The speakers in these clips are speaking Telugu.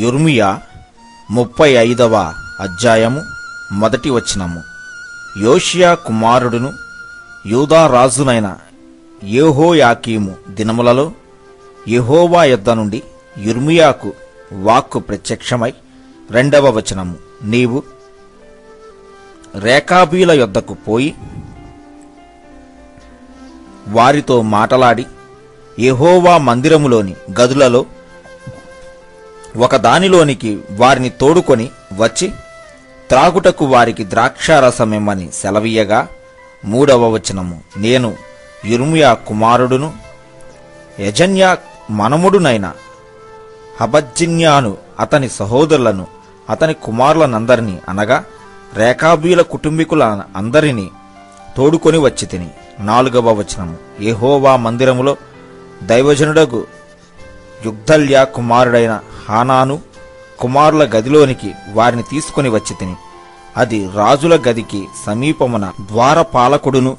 యుర్మియా ముప్పై ఐదవ అధ్యాయము మొదటి వచనము. యోషియా కుమారుడును యూదా రాజునైన యెహోయాకీము దినములలో యెహోవా యొద్ద నుండి యుర్మియాకు వాక్కు ప్రత్యక్షమై రెండవ వచనము. నీవు రేఖాబీల యొద్దకు పోయి వారితో మాటలాడి యెహోవా మందిరములోని గదులలో ఒక దానిలోనికి వారిని తోడుకొని వచ్చి త్రాగుటకు వారికి ద్రాక్షారసమిమ్మని సెలవీయగా మూడవ వచనము నేను ఇర్మియా కుమారుడును యజన్యా మనముడునైన హబజ్జిన్యాను అతని సహోదరులను అతని కుమారులనందరినీ అనగా రేఖాబీల కుటుంబీకుల అందరినీ తోడుకొని వచ్చి తిని. నాలుగవ వచనము ఏహోవా మందిరములో దైవజనుడకు యుగ్ధల్యా కుమారుడైన హానాను కుమారుల గదిలోనికి వారిని తీసుకొని వచ్చి తిని. అది రాజుల గదికి సమీపమున ద్వారపాలకుడును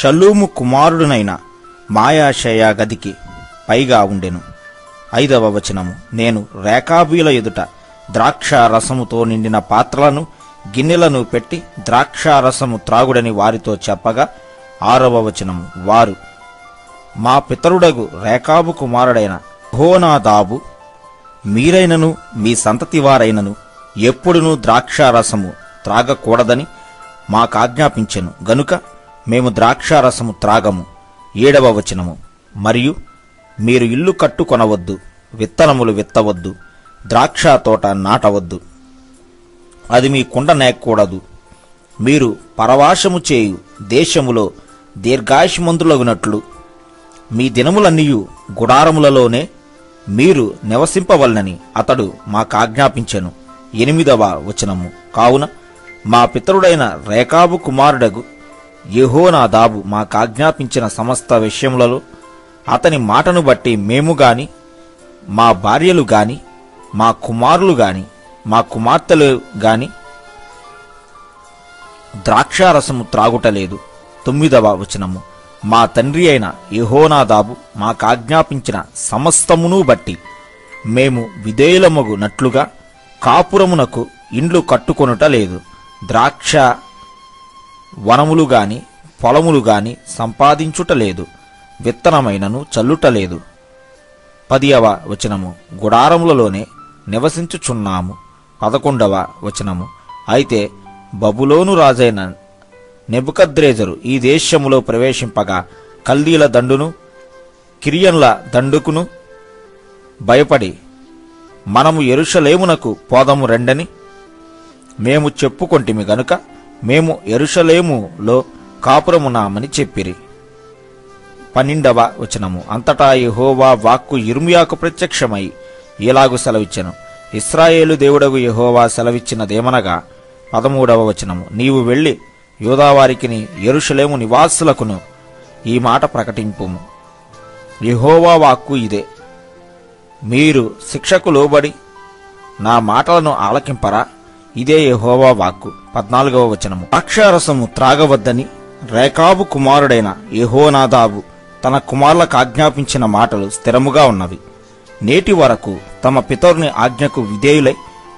షల్లూము కుమారుడునైన మాయాశయ గదికి పైగా ఉండెను. ఐదవ వచనము. నేను రేఖాబీల ఎదుట ద్రాక్ష రసముతో నిండిన పాత్రలను గిన్నెలను పెట్టి ద్రాక్ష రసము త్రాగుడని వారితో చెప్పగా ఆరవ వచనము. వారు మా పితరుడగు రేఖాబు కుమారుడైన హోనాదాబు మీరైనను మీ సంతతి వారైనను ఎప్పుడునూ ద్రాక్షారసము త్రాగకూడదని మాకాజ్ఞాపించెను. గనుక మేము ద్రాక్షారసము త్రాగము. ఏడవ వచనము. మరియు మీరు ఇల్లు కట్టుకొనవద్దు విత్తనములు విత్తవద్దు ద్రాక్ష తోట నాటవద్దు. అది మీ కుండ నేకూడదు. మీరు పరవాశము చేయు దేశములో దీర్ఘాయుష్మంతులగునట్లు మీ దినములన్నీయు గుడారములలోనే మీరు నివసింపవలనని అతడు మాకాజ్ఞాపించెను. ఎనిమిదవ వచనము. కావున మా పితరుడైన రేకాబు కుమారుడగు యహోనాదాబు మాకాజ్ఞాపించిన సమస్త విషయములలో అతని మాటను బట్టి మేము గాని మా భార్యలు గాని మా కుమారులు గాని మా కుమార్తెలు గాని ద్రాక్షారసము త్రాగుటలేదు. తొమ్మిదవ వచనము. మా తండ్రి అయిన యహోనాదాబు మాకాజ్ఞాపించిన సమస్తమును బట్టి మేము విధేయులమగునట్లుగా కాపురమునకు ఇండ్లు కట్టుకొనుట లేదు. ద్రాక్ష వనములు గాని పొలములు గాని సంపాదించుట లేదు. విత్తనమైనను చల్లుట లేదు. పదియవ వచనము. గుడారములలోనే నివసించుచున్నాము. పదకొండవ వచనము. అయితే బబులోను రాజైన నెబుకద్రేజరు ఈ దేశములో ప్రవేశింపగా కల్దీల దండును కిరియన్ల దండుకును భయపడి మనము ఎరుషలేమునకు పోదము రెండని మేము చెప్పుకొంటిమి గనుక మేము ఎరుషలేములో కాపురమునామని చెప్పిరి. పన్నెండవ వచనము. అంతటా యహోవా వాక్కు ఇర్మియాకు ప్రత్యక్షమై ఇలాగు సెలవిచ్చెను. ఇస్రాయేలు దేవుడగు యహోవా సెలవిచ్చినదేమనగా పదమూడవ వచనము. నీవు వెళ్ళి యూదావారికిని ఎరుషలేము నివాసులకును ఈ మాట ప్రకటింపుము. యెహోవా వాక్కు ఇదే. మీరు శిక్షకు లోబడి నా మాటలను ఆలకింపరా? ఇదే యహోవా వాక్కు. పద్నాలుగవ వచనము. ద్రాక్షారసము త్రాగవద్దని రేకాబు కుమారుడైన యహోనాదాబు తన కుమారులకు ఆజ్ఞాపించిన మాటలు స్థిరముగా ఉన్నవి. నేటి వరకు తమ పితరుని ఆజ్ఞకు విధేయులై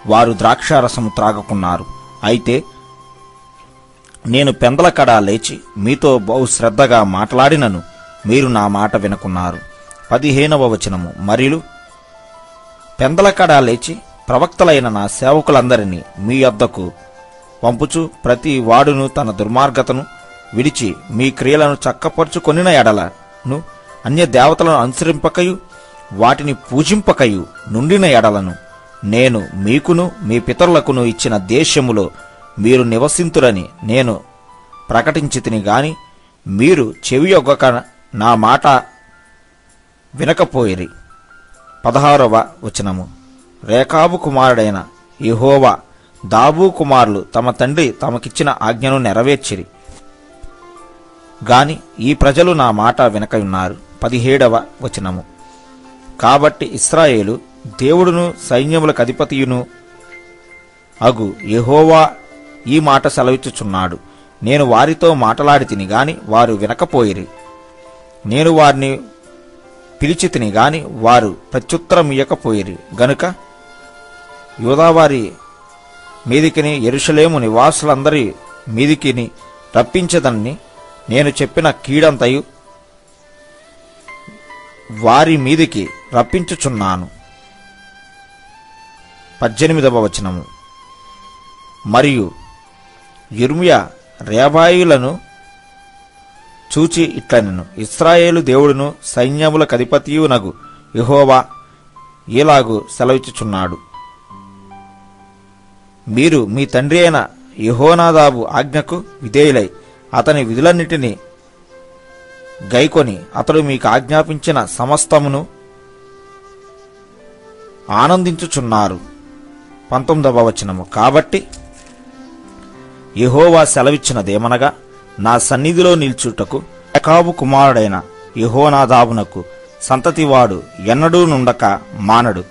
వారు ద్రాక్షారసము త్రాగకున్నారు. అయితే నేను పెందలకడా లేచి మీతో బహు శ్రద్ధగా మాట్లాడినను. మీరు నా మాట వినకున్నారు. పదిహేనవ వచనము. మరియు పెందలకడా లేచి ప్రవక్తలైన నా సేవకులందరినీ మీ వద్దకు పంపుచు ప్రతి వాడును తన దుర్మార్గతను విడిచి మీ క్రియలను చక్కపరుచుకొనిన ఎడలను అన్య దేవతలను అనుసరింపకయు వాటిని పూజింపకయు నుండిన ఎడలను నేను మీకును మీ పితరులకును ఇచ్చిన దేశములో మీరు నివసింతురని నేను ప్రకటించితిని గాని మీరు చెవియొగ్గక నా మాట వినకపోయిరి. పదహారవ వచనము. రేఖాబు కుమారుడైన యెహోవా దాబు కుమారులు తమ తండ్రి తమకిచ్చిన ఆజ్ఞను నెరవేర్చిరి. గాని ఈ ప్రజలు నా మాట వినకయున్నారు. పదిహేడవ వచనము. కాబట్టి ఇస్రాయేలు దేవుడును సైన్యములకు అధిపతియును అగు ఎహోవా ఈ మాట సెలవిచ్చుచున్నాడు. నేను వారితో మాటలాడి తిని గాని వారు వినకపోయిరి. నేను వారిని పిలిచి తిని గాని వారు ప్రత్యుత్తరం ఇయ్యకపోయిరి. గనుక యోదావారి మీదికిని ఎరుషలేము నివాసులందరి మీదికిని రప్పించదన్ని నేను చెప్పిన కీడంతయు వారి మీదికి రప్పించుచున్నాను. పద్దెనిమిదవ వచనము. మరియు ఇర్మియా రేబాయిలను చూచి ఇట్లనెను ఇస్రాయేలు దేవుడును సైన్యముల కధిపతియునగు యహోవా ఇలాగు సెలవిచ్చుచున్నాడు. మీరు మీ తండ్రి అయిన యహోనాదాబు ఆజ్ఞకు విధేయులై అతని విధులన్నిటినీ గైకొని అతడు మీకు ఆజ్ఞాపించిన సమస్తమును ఆనందించుచున్నారు. పంతొమ్మిదవ వచనము. కాబట్టి యహోవా సెలవిచ్చినదేమనగా నా సన్నిధిలో నిల్చుటకు యాకోబు కుమారుడైన యహోనాదాబునకు సంతతివాడు ఎన్నడూ నుండక మానడు.